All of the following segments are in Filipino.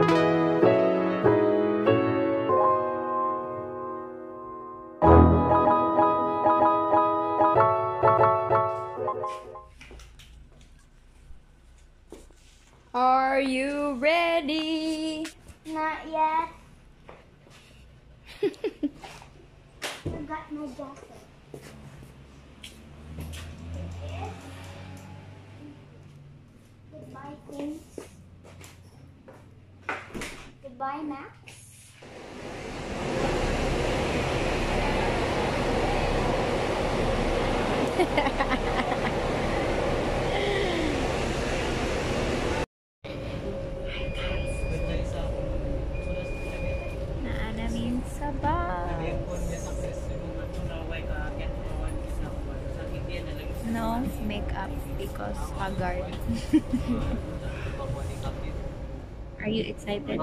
Are haggard. Are you excited?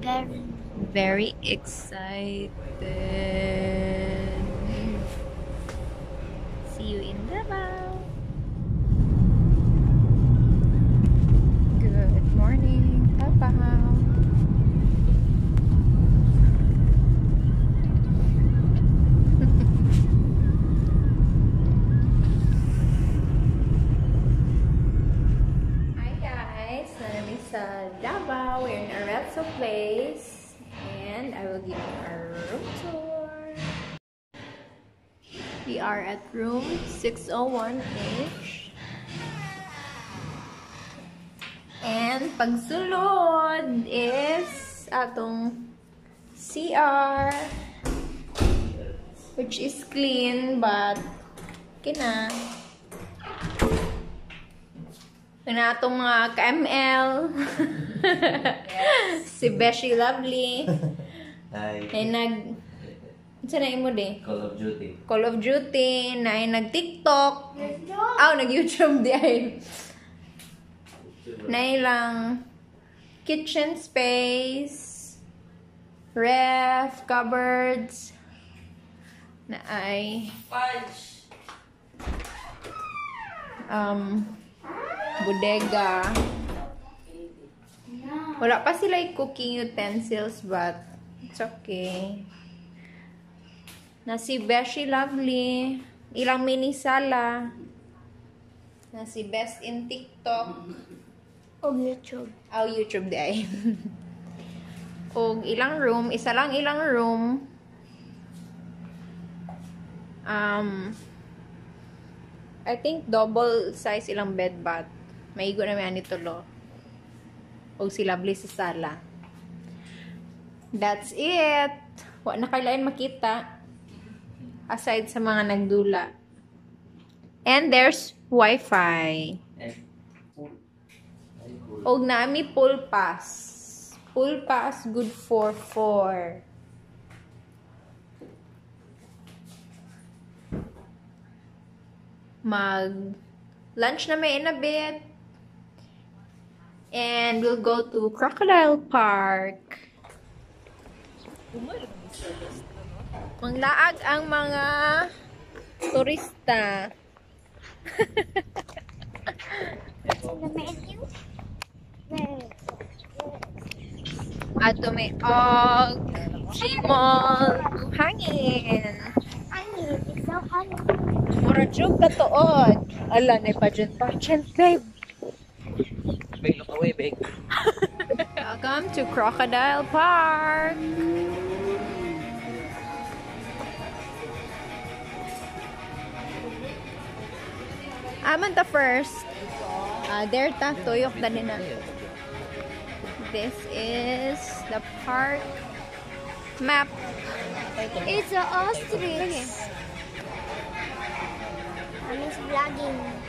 Very. Very excited. See you in Davao. Good morning, Papa. Arezzo Place. And I will give you a room tour. We are at room 601H. And pagsulod is atong CR which is clean but kina na atong mga si Beshi Lovely. Ay, Ay nag... Saan na imo di? Call of Duty. Call of Duty. Na ay nag-TikTok. Aw, nag-YouTube di ay. Na ilang kitchen space. Ref, cupboards. Na ay... Um, bodega. Wala pa sila cooking utensils, but it's okay. Na si Beshi Lovely. Ilang mini sala. Na si Best in TikTok. Oh, YouTube. Oh, YouTube di ay. o ilang room. Isa lang ilang room. Um, I think double size ilang bed bath. Maigo na may nito lo. O si Lovely sa sala. That's it. Wa na kailangan makita. Aside sa mga nagdula. And there's Wi-Fi. Og nami pool pass. Pool pass good for four. Mag lunch na may in a bit. And we'll go to Crocodile Park. Manglaag ang mga turista. Ato may og Gmall hangin. Mura jug ka tuod. Ala, na pageant, babe. Big look away, big. Welcome to Crocodile Park. Aman ta first. Ah, there ta tuyok na na. This is the park map. It's an ostrich. I miss vlogging.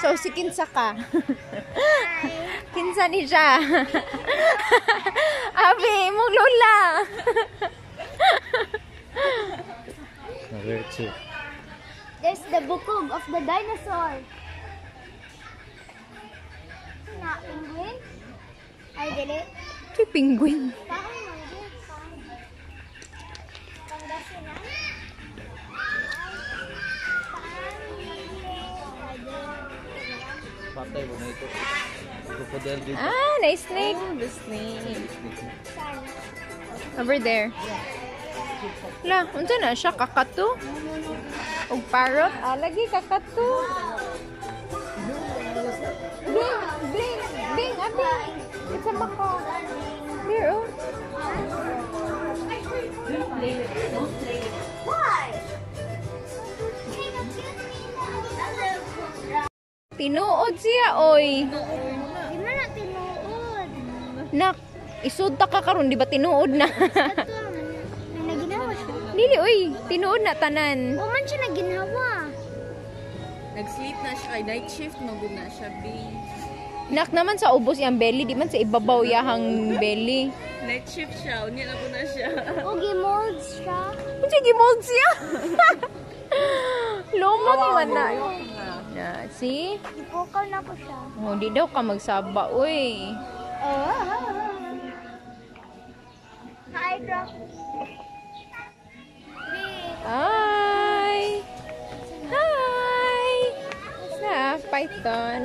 So, si Kinsa ka. Kinsa ni siya. Abi, mong lola. There's the bukog of the dinosaur. Na penguin? Ay, dili. Ito yung penguin. Patay mo na ito. Crocodile dito. Ah, nice snake. The snake. Over there. La, unsa na siya kakato? Og parrot, ah, lagi kakato. Bing, bing, bing, abi. It's a macaw. Here, oh. Tinuod siya, oy. Di man na tinuod. Nak, isud ta ka karon di ba tinuod na? May naginawa siya. Dili, oy, tinuod na tanan. O man siya naginawa. Nag-sleep na siya. Ay, night shift. Magod na siya, B. Nak naman sa ubos yung belly, di man sa ibabaw yahang belly. Night shift siya. Unya na po na siya. O gimold siya. Unsa gimold siya? Lomo ni man na. Na, see? Ipukaw na ko siya. Oh, di daw ka magsaba, oy. Oh. Hi, drop. Hi! Hi! It's a python.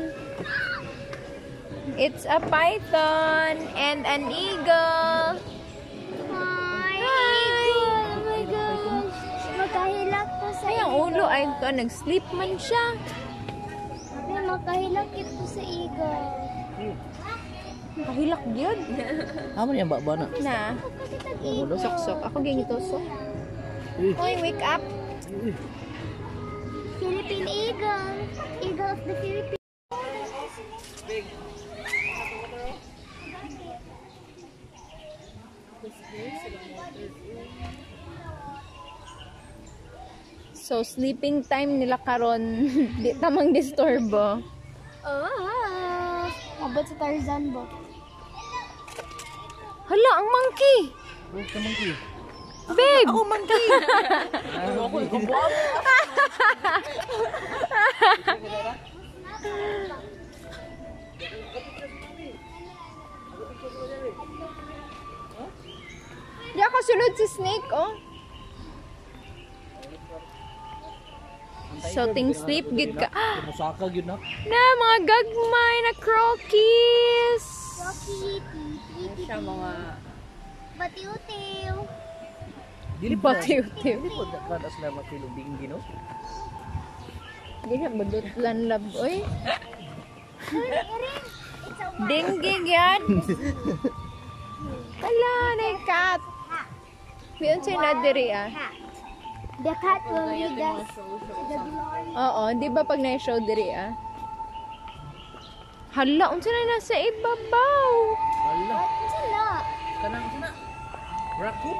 It's a python and an eagle. Hi. Hi! Oh my gosh. Makahilak ko sa Ay, ang ulo ay ka, nag-sleep man siya. Makahilak ito sa eagle. Kahilak yun. Amo niya ba ba na? Na, sok-sok. Ako gingitosok. Hoy, wake up. Philippine eagle. Eagle of the Philippines. So, sleeping time nila karon di tamang disturbo. Oh. Abot sa Tarzan ba? Hala, ang monkey! Wait, ka monkey. Babe! Ako monkey. Ako ko Di ako sunod si Snake, oh. So, ting sleep good ka. Musaka gyud na. na, mga gagmay na! Rocky, titi, Siya mga... batiw-tiw. Dili pa. Batiw-tiw. Dili pa kada sila matulog dinggi no. Di na badot lan lab, oy. Dinggig yan. Hala, na cat. May unsay na diri, ah. The cat will lead us to the glory. Oo, di ba pag na-show diri, ah? Hala, unsa na nasa ibabaw? Hala. What sila? Kanang sana. Raccoon.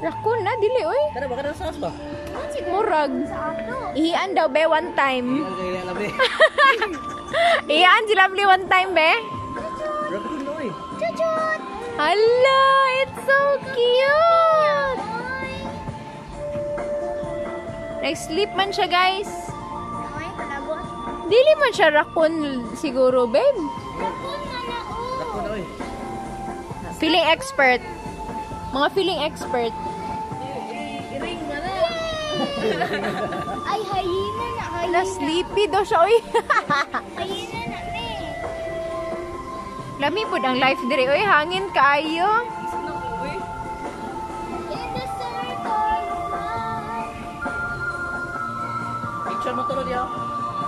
Raccoon na, dili, oy. Kada ba kada sas ba? Murag. Sa ato. Ihian daw, be, one time. Ihian si Lovely one time, be. Raccoon eh. Chuchut! Hala, it's so cute. Nag-sleep man siya, guys. Dili man siya raccoon siguro, babe. Raccoon nga na, oh. Feeling expert. Mga feeling expert. Iring ba na? Ay, hyena na, hyena. Na sleepy daw siya, oy. Hyena na, me. Lami po ang life diri, oy. Hangin kaayo.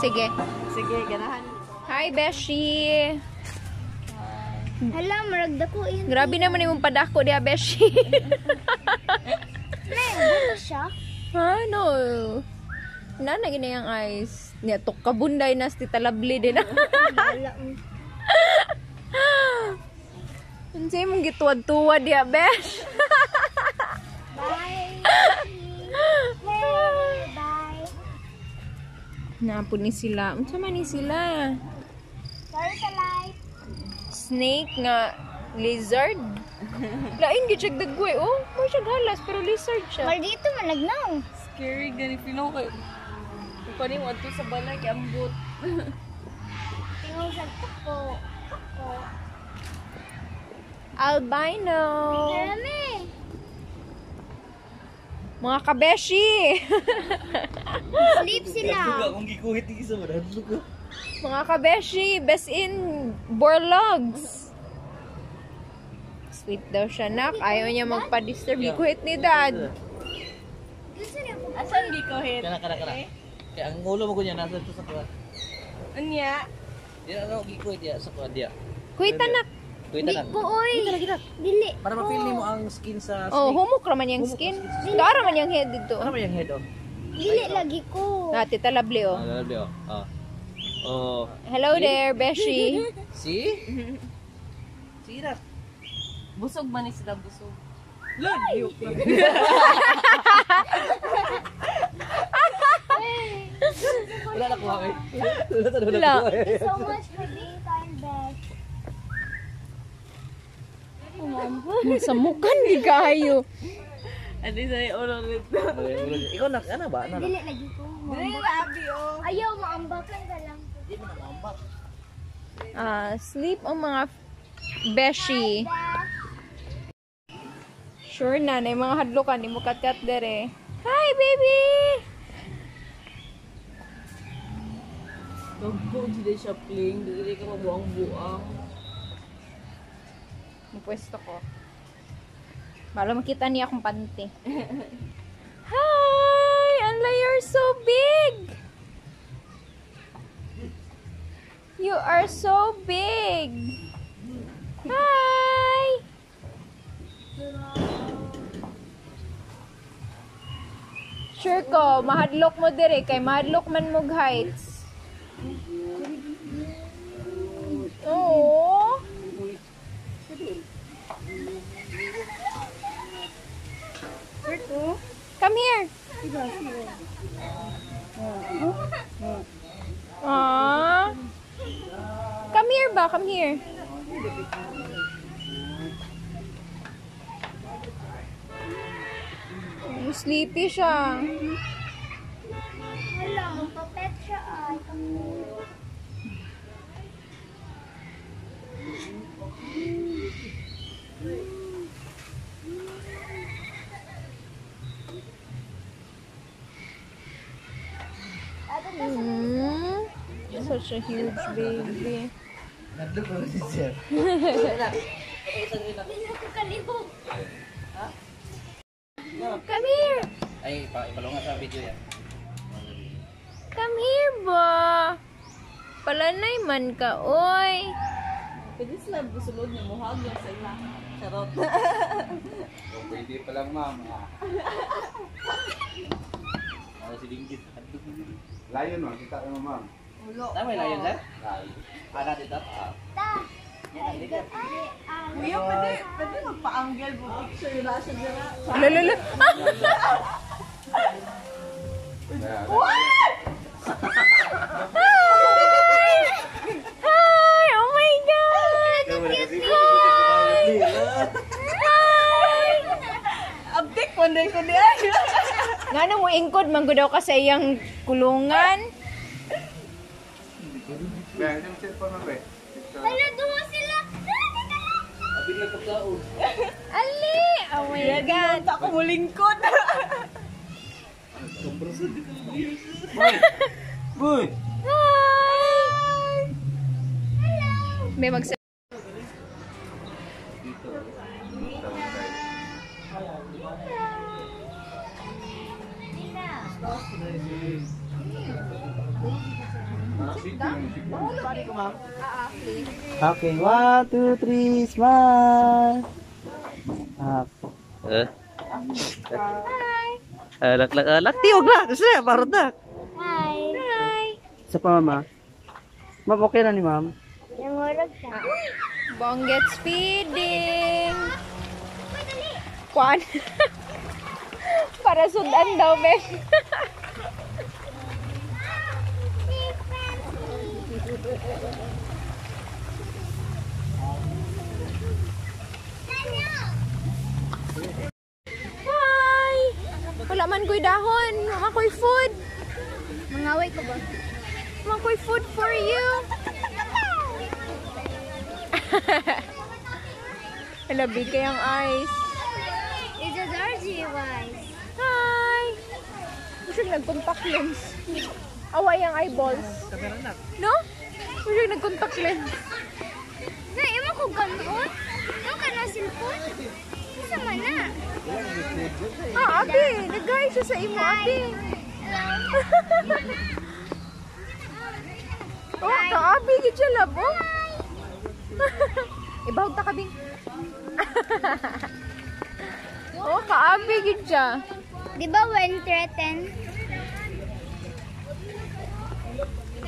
Sige. Sige, ganahan. Hi, Beshi. Hala, maragda ko yun. Grabe naman yung padako diya, Beshi. Me, buto siya. ano? Na na gina yung eyes. Niya, tok kabunday na si talabli din. Hala, um. Unsay mong gituwad-tuwad diya, Besh. Napo ni sila. Unsa man ni sila? Sorry sa life. Snake nga lizard. Lain gid siya dagway. Oh, mo siya halas pero lizard siya. Maldito, managnaw. Scary, gani. Ko. Kung pa mo ato sa balay, kay ambot. Tingog sa. Tuko. Albino. Dami. Mga kabeshi. Sleep sila. Kung gikuhit ni isa mo. Duga. Mga kabeshi, best in Borlogs. Sweet daw siya, nak. Ayaw niya magpa-disturb. Ikuhit ni dad. Asan di ko hit? Kana kana kana. Kaya ang ulo mo kunya nasa ito sa kuwan. Unya. Di na ako gikoy dia sa kuwan dia. Kuhit anak. Kuya tanan. Ko, oy. Dili. Para ma-feel nimo ang skin sa Oh, snake. humok raman yung skin. Dara man yung head dito. Ano ba yung head oh? Dili lagi ko. Nati talabli oh. Ah, lalabli oh. Oh. Oh. Hello there, Beshi. See? Sira. Busog man ni sila busog. Wala na kuha eh. Wala na wala kuha eh. So much for Samukan di kayo. Adi sa ulo nito. Ikaw na ano ba? Ano na? Dili lagi ko. Dili labi oh. Ayaw, maambakan ka lang. Di mo na maambak. Ah, sleep ang mga Beshi. Sure na, na yung mga hadlokan, di mo katyat dere. Hi, baby! Gagbo, di siya pling. Dili ka mabuang-buang. Yung pwesto ko. Bala makita niya akong panty. Hi! Anla, you're so big! You are so big! Hi! Sure ko, mahadlok mo dire kay mahadlok man mo heights. Oh. Come here. Aww. Come here ba? Come here. Sleepy siya. Such a huge baby. Nandun ko si Sir. Come here. Ay, pa ipalunga sa video yan. Come here ba? Palanay man ka, oy. Pwede sila busulod niya muhag lang sa ila. Charot. Pwede pa lang, ma'am. Ako si Dinggit. Lion, ma'am. Kita mo, ma'am. Tama yung lion, sir? Ana dito. Kuya, pwede, pwede magpa-angle mo picture yung lasa dira. Lalala. Hi! Hi! Oh my God! Hi! Abdik, kunday ko di ay. Nga na mo ingkod, manggo daw ka sa iyang kulungan. Ben, yung cellphone mo, be. Hala, duha sila. Abig lang pagkaon. Ali! Oh my God! Punta ko mulingkod. Boy! Hi! May mag Okay, one, two, three, smile. Ah, Eh? Hi! alak, alak, alak. Tiwag na. Gusto na, barot na. Hi. Hi! Sa pa, mama. Ma'am, okay na ni ma'am. Nangurag siya. Bong gets feeding. Kwan. Para sudan daw, be. Hi! Wala man ko'y dahon. Wala ko'y food. Mangaway ko ba? Wala ko'y food for you. Hala, big kayang eyes. It's a Darcy wise. Hi! Gusto nag-contact lens. Away ang eyeballs. No? Uy, nag-contact lens. Na, imo ko ganon. Imo ka na cellphone. Isa man na. Ah, abi. Nag-hi siya sa imo, abi. oh, ka-abi. Gid siya labo. Ibawag ta kabing. oh, ka-abi gid siya. Di ba when threatened?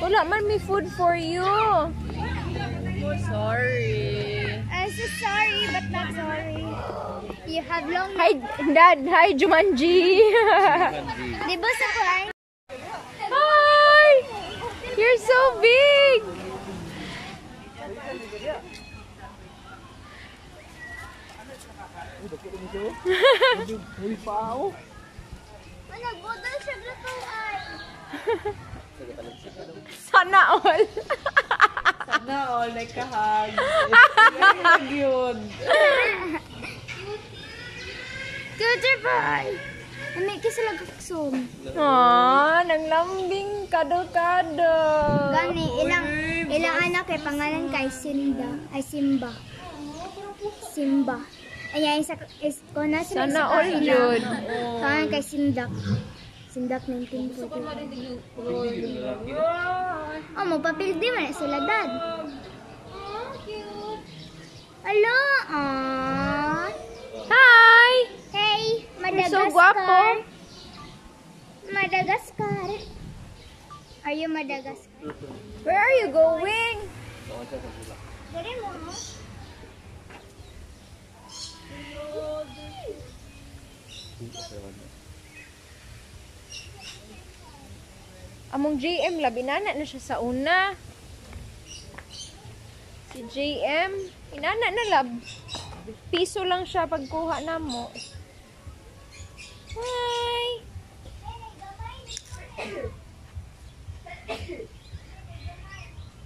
Wala man may food for you. Oh, sorry. I'm so sorry, but not sorry. You have long... Hi, Dad. Hi, Jumanji. Di ba sa kuan? Hi! You're so big! Nagbudol siya ay. Sana all. Sana all nagkahag. Hag yun. Cutie pie. Nami kasi lang kaksom. Aw, nang lambing kado-kado. Gani, ilang, ilang anak kay pangalan kay Simba. Ay, Simba. Simba. Ayan, isa, is, kung nasa Sana isa ka, all yun. Pangalan kay Sindak. Sindak 1940. Oh, magpapildi man sila, dad. Hello, ah. Hi! Hey, You're so Madagascar. Madagascar. Are you Madagascar? Where are you going? Dali mo. Among JM, labinana na siya sa una. Si JM, inana na lab. Piso lang siya pagkuha na mo. Hi!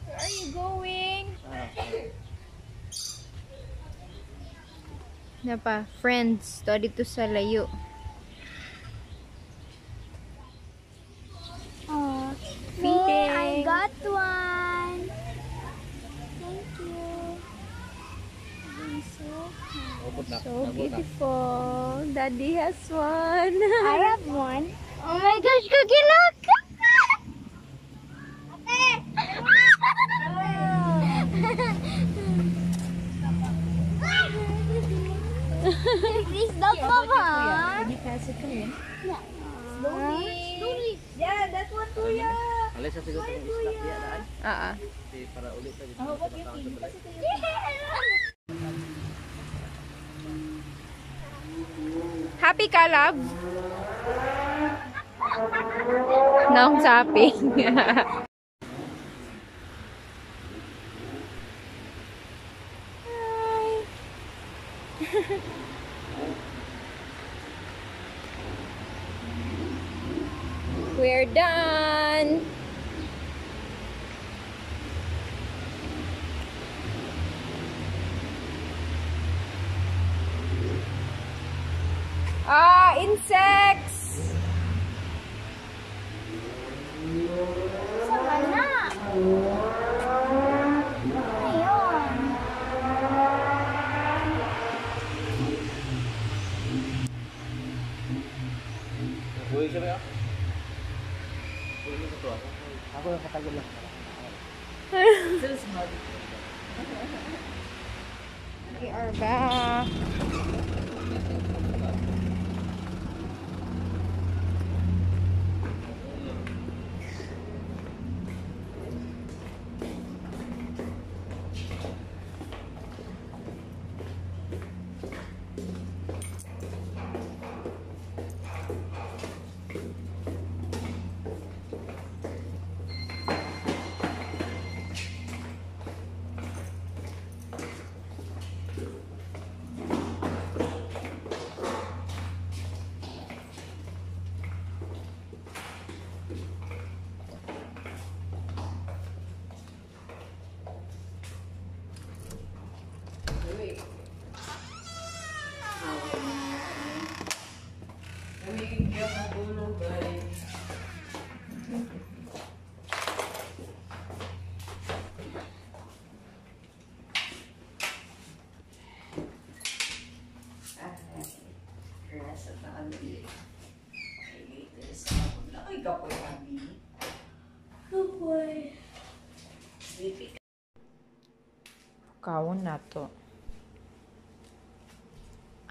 Where are you going? Na pa, friends, to dito sa layo. Feeding. I got one. Thank you. So So beautiful. Daddy has one. I have one. Oh my gosh, kagilak! Happy ka, love? No, I'm happy. Hi. We're done. Ah, insects. Sama na. Ayun. Uy, siya ba? Uy, ito to. Ako lang katagal lang. Ikaw po yung happy. Oh, Kapoy. Sleepy. Kaon na to.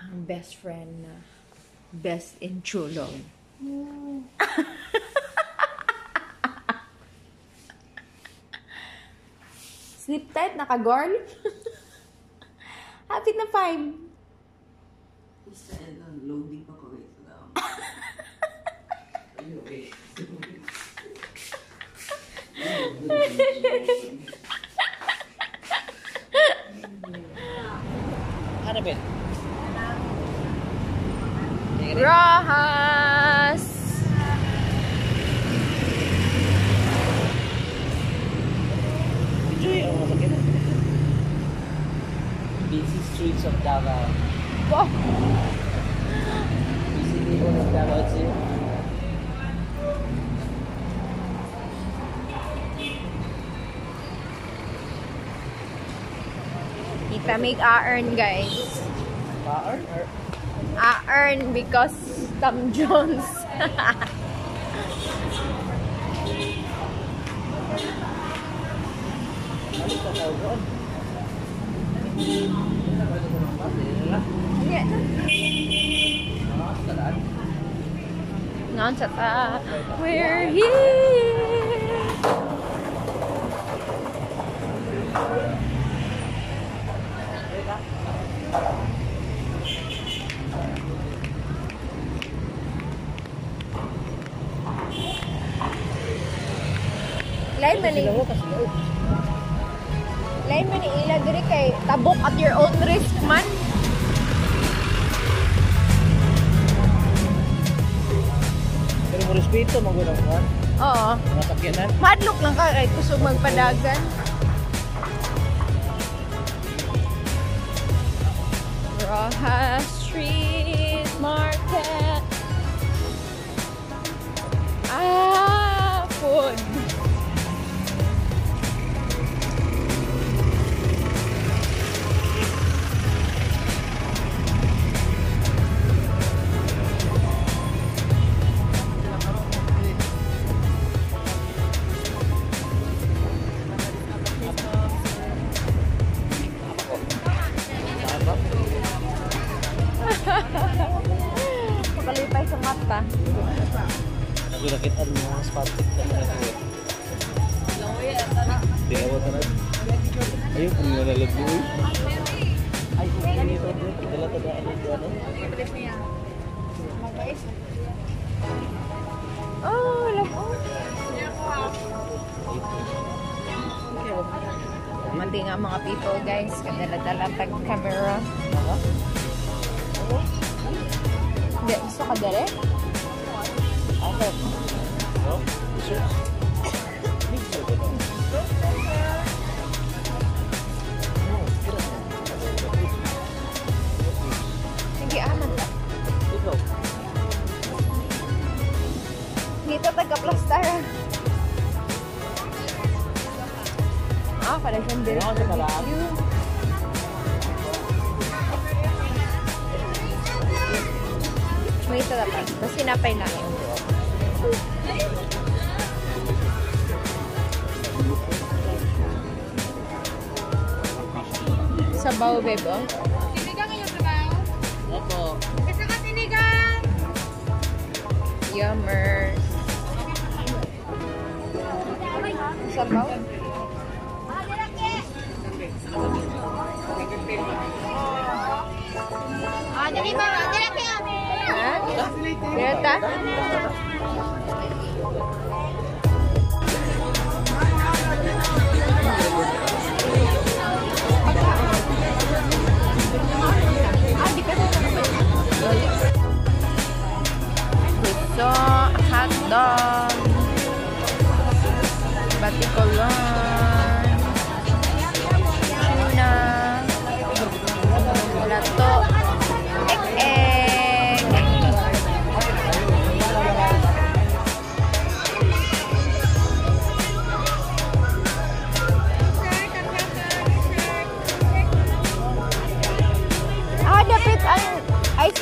Ang best friend na best in chulong. Mm. Sleep tight, naka-girl. Hapit na five. Ba? Rahas! Busy streets of Davao. Wow! Busy people of Davao too. Kita make a-earn, guys. Or A-earn because Tom Jones. Ngon sa ta. We're here! Lain man ni Lain man ni ila diri kay tabok at your own risk man. Pero mo respeto mo gulong mo. Oo. Mga sakyanan. Madlock lang ka kay kusog magpadagan. Rawhide Street. Mandi nga mga people guys, kadala-dala tag camera. Hindi, gusto ka ba ito? Sige, aman ta. Ikaw. Dito taga-plastar. Ah, para siyang lang? May dapat. Tapos sinapay namin. Sabaw, bebo. Sinigang yung trabaho? Opo. Isa ka sinigang! Yummers. Sabaw. Ah, ka Gusto, hotdog, batikolan,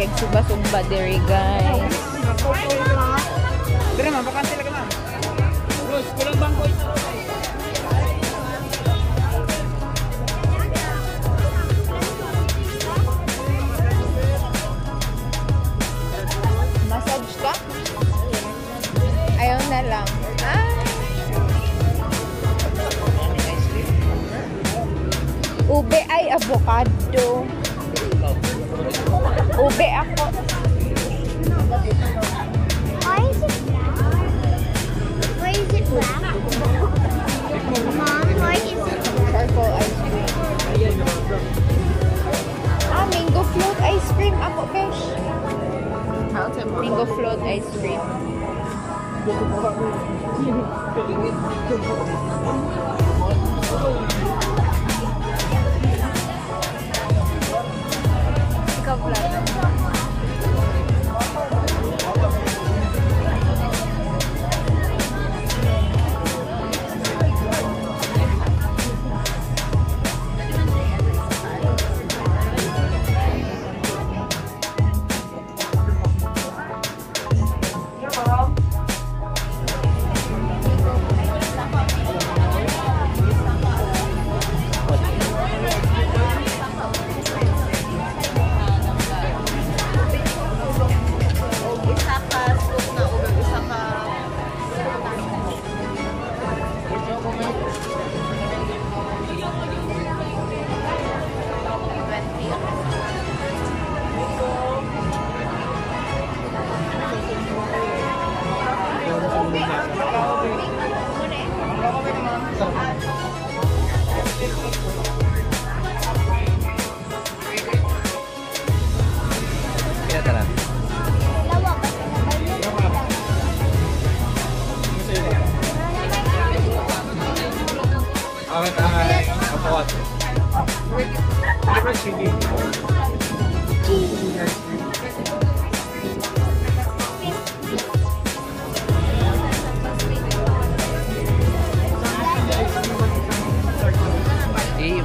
tinola pa nga. Pusit, ma'am. Sir? ba diri guys? Dire ma'am, bakante lang ma'am. Bros, kulang bangko ito. Massage ka? Ayaw na lang. Ah! Ube ay avocado. Ube ako. Why is it black? Why is it black? Mom, why is it black? Charcoal ice cream. Ah, mango float ice cream ako, besh. Mango float ice cream. Ikaw Libre sige.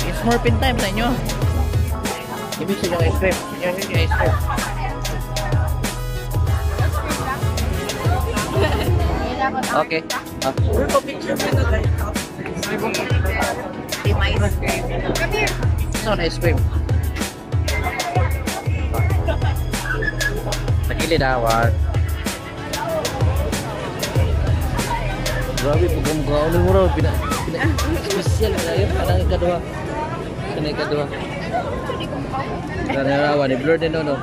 It's more pin time sa inyo. Ibig sa yung ice cream. Yung yung ice cream. Okay. Ah. Ito na ice cream. Nagilid awat. Grabe, pagkamukha ni mo raw. Pina, pina, special na yun. Kanang ikadua. Kanang ikadua. Kanang rawa ni Blur din no.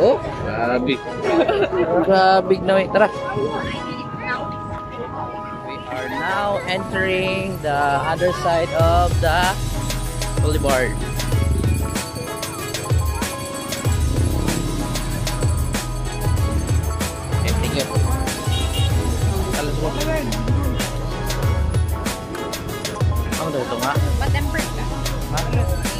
Oh, grabe. grabe na may. Tara. We are now entering the other side of the Boulevard. Eh, tingin. Alas mo. Ano daw ito nga? Pa-tempered ka. Ha?